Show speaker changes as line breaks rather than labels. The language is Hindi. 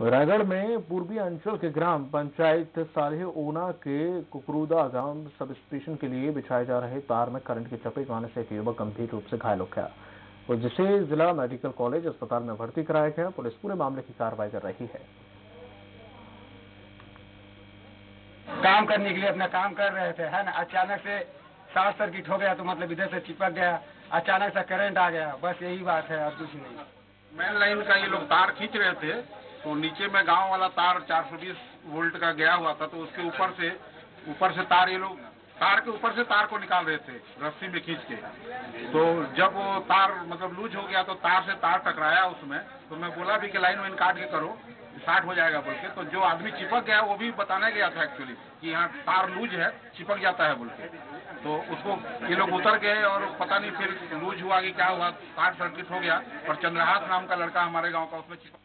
रायगढ़ में पूर्वी अंचल के ग्राम पंचायत सालेह ओना के कुकरूदा गाँव सब स्टेशन के लिए बिछाए जा रहे तार में करंट की चपेट में आने से एक युवक गंभीर रूप से घायल हो गया। और जिसे जिला मेडिकल कॉलेज अस्पताल में भर्ती कराया गया पुलिस पूरे मामले की कार्रवाई कर रही है।
काम करने के लिए अपना काम कर रहे थे है ना? अचानक से शॉर्ट सर्किट हो गया तो मतलब इधर से चिपक गया अचानक से करंट आ गया बस यही बात है और कुछ नहीं।
मेन लाइन का ये लोग तार खींच रहे थे तो नीचे में गाँव वाला तार 420 वोल्ट का गया हुआ था तो उसके ऊपर से ऊपर से तार ये लोग, तार के ऊपर से तार को निकाल रहे थे, रस्सी में खींच के। तो जब वो तार मतलब लूज हो गया तो तार से तार टकराया उसमें तो मैं बोला भी कि लाइन वाइन काट के करो स्टार्ट हो जाएगा बोल के। तो जो आदमी चिपक गया, वो भी बताने गया था एक्चुअली कि यहाँ तार लूज है, चिपक जाता है बोल के। तो उसको ये लोग उतर गए और पता नहीं फिर लूज हुआ कि क्या हुआ, तार सर्किट हो गया, और चंद्रहास नाम का लड़का हमारे गाँव का उसमें चिपक